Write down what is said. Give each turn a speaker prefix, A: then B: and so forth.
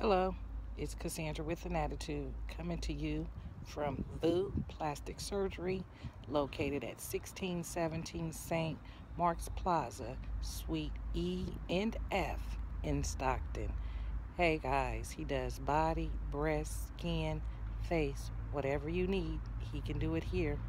A: Hello, it's Cassandra with an attitude coming to you from Vu Plastic Surgery located at 1617 St. Mark's Plaza, Suite E and F in Stockton. Hey guys, he does body, breast, skin, face, whatever you need, he can do it here.